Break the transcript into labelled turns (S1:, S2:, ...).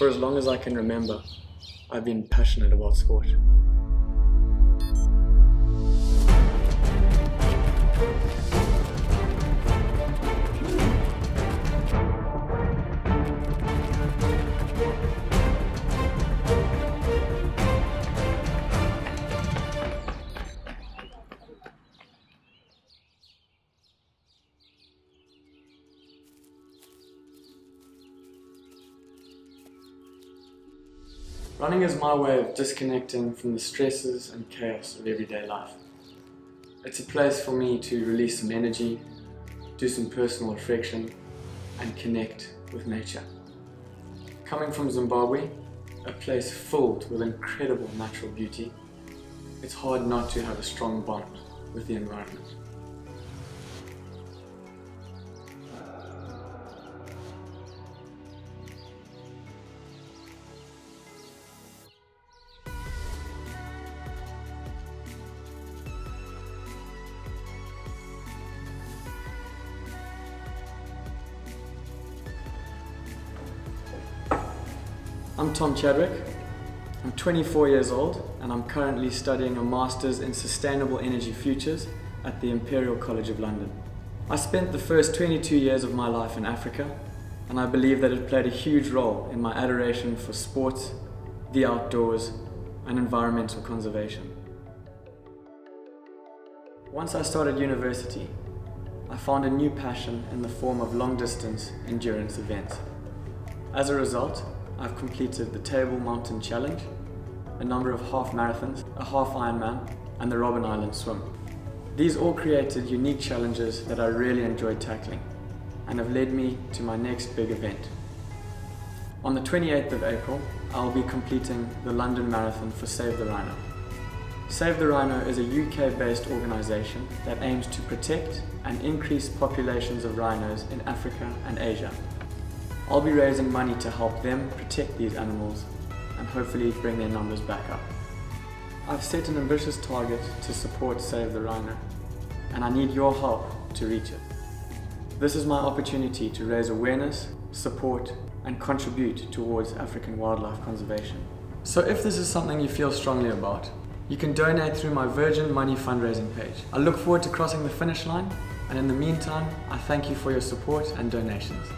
S1: For as long as I can remember, I've been passionate about sport. Running is my way of disconnecting from the stresses and chaos of everyday life. It's a place for me to release some energy, do some personal reflection, and connect with nature. Coming from Zimbabwe, a place filled with incredible natural beauty, it's hard not to have a strong bond with the environment. I'm Tom Chadwick. I'm 24 years old and I'm currently studying a Master's in Sustainable Energy Futures at the Imperial College of London. I spent the first 22 years of my life in Africa and I believe that it played a huge role in my adoration for sports, the outdoors and environmental conservation. Once I started university, I found a new passion in the form of long distance endurance events. As a result, I've completed the Table Mountain Challenge, a number of half marathons, a half Ironman, and the Robben Island Swim. These all created unique challenges that I really enjoyed tackling and have led me to my next big event. On the 28th of April, I'll be completing the London Marathon for Save the Rhino. Save the Rhino is a UK-based organisation that aims to protect and increase populations of rhinos in Africa and Asia. I'll be raising money to help them protect these animals and hopefully bring their numbers back up. I've set an ambitious target to support Save the Rhino and I need your help to reach it. This is my opportunity to raise awareness, support and contribute towards African wildlife conservation. So if this is something you feel strongly about, you can donate through my Virgin Money fundraising page. I look forward to crossing the finish line and in the meantime, I thank you for your support and donations.